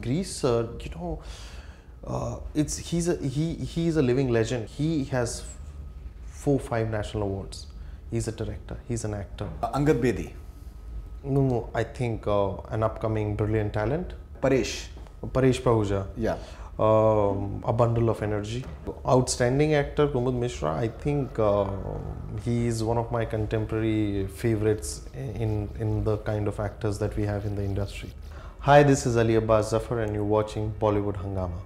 Girish, sir, you know, uh, it's he's a he he's a living legend. He has four five national awards. He's a director. He's an actor. Uh, Angad Bedi, No, no, I think uh, an upcoming brilliant talent. Paresh, Paresh Pahuja. yeah. Um, a bundle of energy. Outstanding actor Kumud Mishra. I think uh, he is one of my contemporary favorites in in the kind of actors that we have in the industry. Hi, this is Ali Abbas Zafar, and you're watching Bollywood Hungama.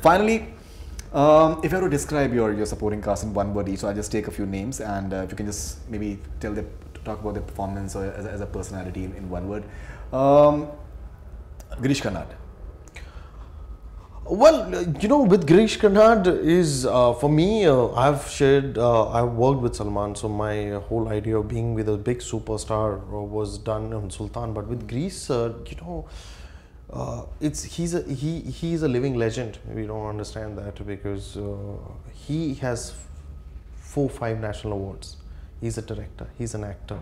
Finally, um, if you were to describe your, your supporting cast in one word each, so I'll just take a few names and uh, if you can just maybe tell the talk about their performance or as a, as a personality in, in one word. Um, Girish. Well, you know, with Girish Karnad is uh, for me. Uh, I've shared. Uh, I've worked with Salman, so my whole idea of being with a big superstar uh, was done on Sultan. But with Girish, uh, you know, uh, it's he's a he he's a living legend. We don't understand that because he has four five national awards. He's a director. He's an actor.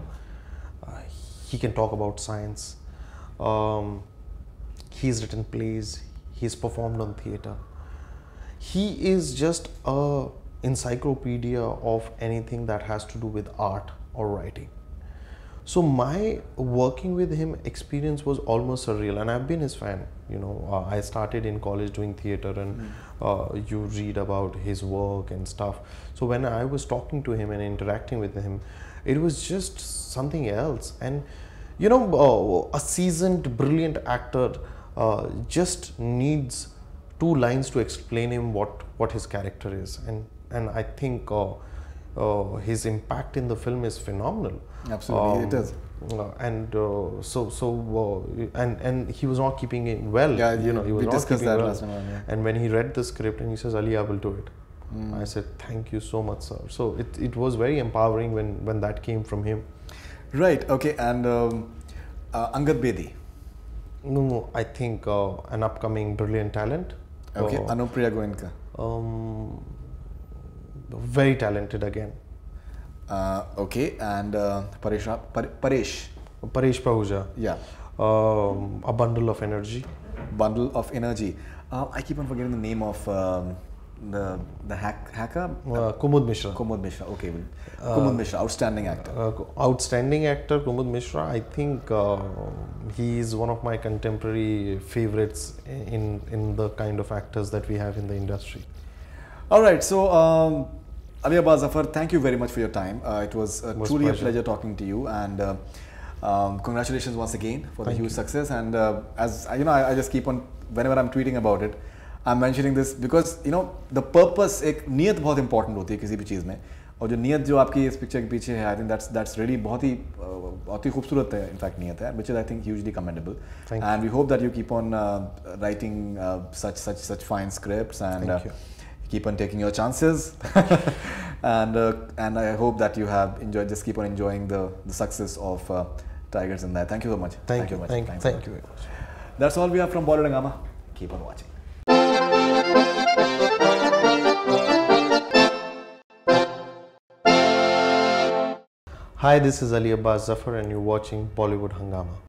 He can talk about science. Um, he's written plays. He's performed on theater. He is just a encyclopedia of anything that has to do with art or writing. So my working with him experience was almost surreal, and I've been his fan. You know, uh, I started in college doing theater, and uh, you read about his work and stuff. So when I was talking to him and interacting with him, it was just something else. And you know, uh, a seasoned, brilliant actor uh, just needs two lines to explain him what what his character is, and and I think uh, uh, his impact in the film is phenomenal. Absolutely, it is. Uh, and uh, so so uh, and and he was not keeping it well. Yeah, you know, he was we not discussed keeping that well. last time, yeah. And when he read the script and he says, Ali, I will do it. Hmm. I said, thank you so much, sir. So it, it was very empowering when, when that came from him. Right, okay, and um, uh, Angad Bedi. No, I think uh, an upcoming brilliant talent. Okay, Uh, Anupriya Goenka. um, very talented again. Uh, okay, and uh, Paresh, Par- Paresh, Paresh Pahuja. yeah. Um, a bundle of energy. Bundle of Energy. Uh, I keep on forgetting the name of um, the the hack, hacker. Uh, Kumud Mishra. Kumud Mishra. Okay, well, Kumud Mishra, outstanding actor. Uh, outstanding actor Kumud Mishra. I think uh, he is one of my contemporary favorites in in the kind of actors that we have in the industry. All right, so um, Ali Abbas Zafar, thank you very much for your time. Uh, it was, uh, truly a pleasure. pleasure talking to you, and uh, um, congratulations once again for the huge you. success. And uh, as you know, I, I just keep on whenever I'm tweeting about it, I am mentioning this because you know the purpose, एक नीयत बहुत important होती है किसी भी चीज़ में और जो नीयत जो आपकी इस पिक्चर के पीछे है I think that's that's really बहुत ही बहुत ही खूबसूरत है इनफैक्ट नीयत है which is I think hugely commendable and we hope that you keep on writing such such such fine and keep on taking your chances and uh, and I hope that you have enjoyed just keep on enjoying the, the success of uh, Tiger Zinda Hai. Thank you so much. Thank, thank you. Much. Thank, thank, you. Thank you very much. That's all we have from Bollywood Keep on watching. Hi, this is Ali Abbas Zafar, and you're watching Bollywood Hungama.